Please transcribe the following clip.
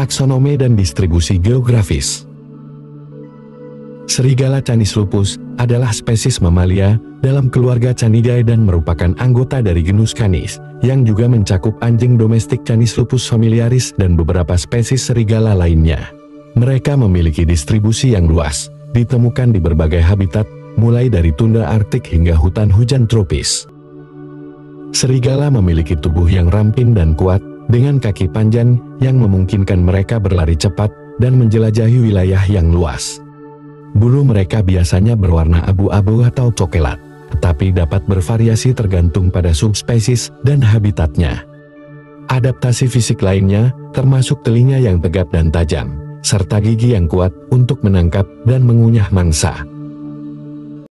taksonomi dan distribusi geografis. Serigala canis lupus adalah spesies mamalia dalam keluarga Canidae dan merupakan anggota dari genus Canis, yang juga mencakup anjing domestik Canis lupus familiaris dan beberapa spesies serigala lainnya. Mereka memiliki distribusi yang luas, ditemukan di berbagai habitat, mulai dari tundra Arktik hingga hutan hujan tropis. Serigala memiliki tubuh yang ramping dan kuat, dengan kaki panjang yang memungkinkan mereka berlari cepat dan menjelajahi wilayah yang luas. Bulu mereka biasanya berwarna abu-abu atau coklat, tetapi dapat bervariasi tergantung pada subspesies dan habitatnya. Adaptasi fisik lainnya termasuk telinga yang tegap dan tajam, serta gigi yang kuat untuk menangkap dan mengunyah mangsa.